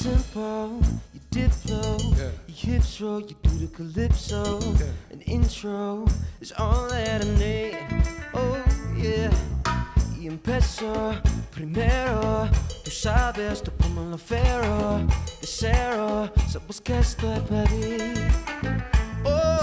simple, you did flow hips roll, you do the calypso. Yeah. An intro is all that I need. Oh yeah. Y empezó primero, tú sabes, tú como lo fero, de cero, sabes que estoy para ti. Oh,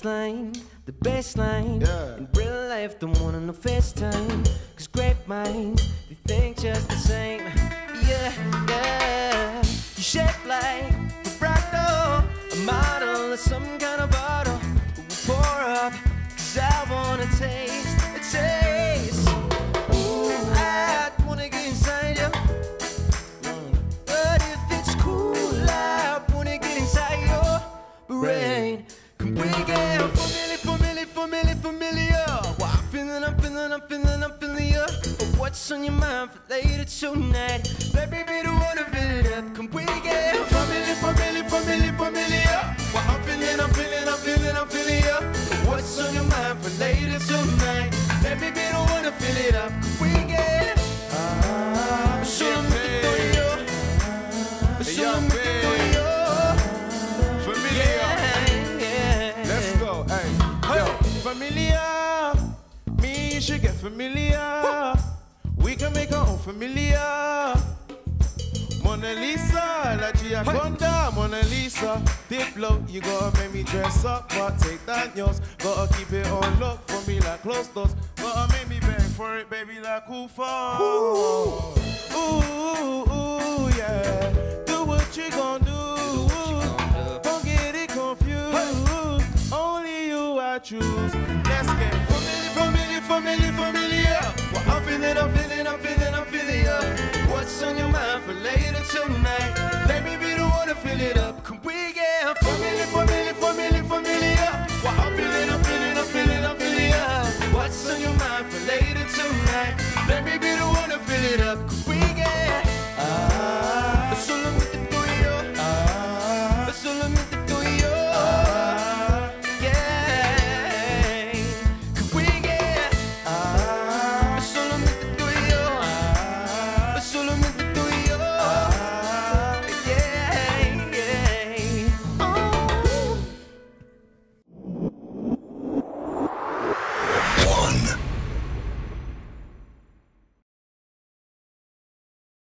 The waistline, the baseline. Yeah. In real life, don't wanna no FaceTime. Cause great minds, they think just the same. Yeah, yeah. You shape like a Bratto, a model of some kind of bottle. We pour up, cause I wanna taste, mind for later tonight? Baby, we don't wanna fill it up. Can we get familiar, familiar, familiar, familiar? Well, I'm feeling, I'm feeling, I'm feeling, I'm feeling. But what's on your mind for later tonight? Baby, we don't wanna fill it up. Can we get Ah, solo get me paid. doy yo? Solo young me man. doy yo? Familiar. Yeah, yeah. Let's go. Hey, yo, familiar. Me, you should get familiar. Familiar. Mona Lisa, la Gioconda, Mona Lisa. Diplo, you gotta make me dress up, but take that yours. Gotta keep it on look for me like close doors. Gotta make me beg for it, baby, like who for? Ooh, ooh, ooh, yeah. Do what you gon' do. Don't get it confused. Only you I choose. Let's get familiar, you. What's on your mind for tonight? Baby, we don't wanna fill it up. Can we